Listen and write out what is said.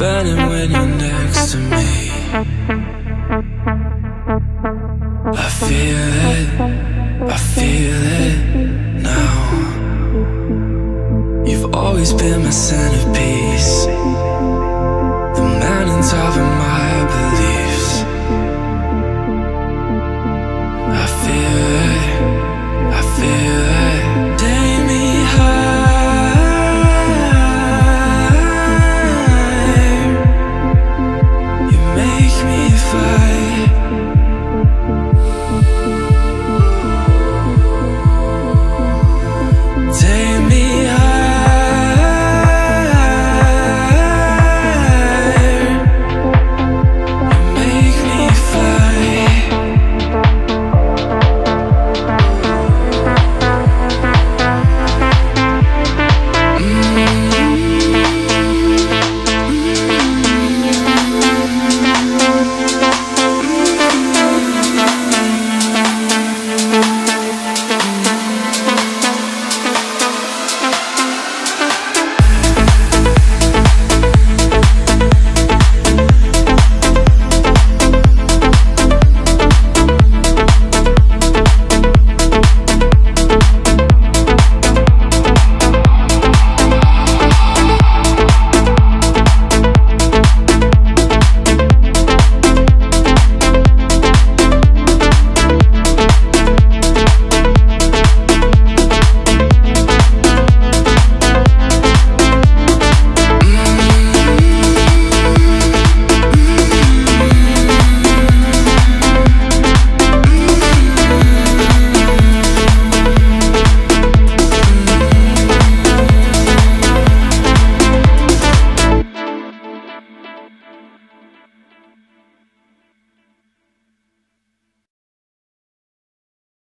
burning when you're next to me. I feel it, I feel it now. You've always been my centerpiece, the mountaintop of my.